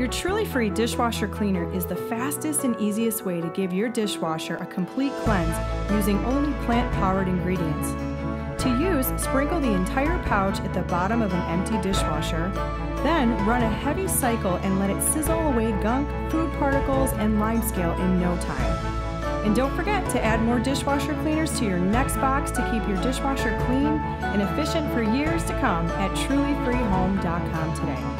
Your Truly Free dishwasher cleaner is the fastest and easiest way to give your dishwasher a complete cleanse using only plant powered ingredients. To use, sprinkle the entire pouch at the bottom of an empty dishwasher, then run a heavy cycle and let it sizzle away gunk, food particles, and lime scale in no time. And don't forget to add more dishwasher cleaners to your next box to keep your dishwasher clean and efficient for years to come at trulyfreehome.com today.